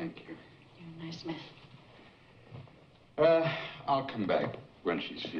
Thank you. You're a nice man. Uh, I'll come back when she's feeling.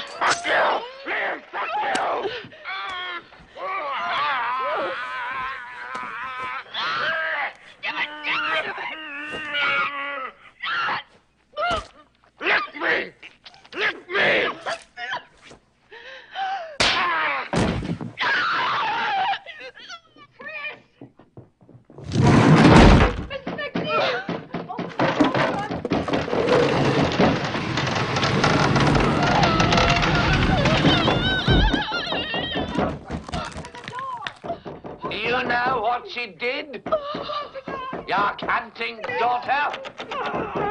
Ah! You know what she did? Oh, Your canting daughter? Oh.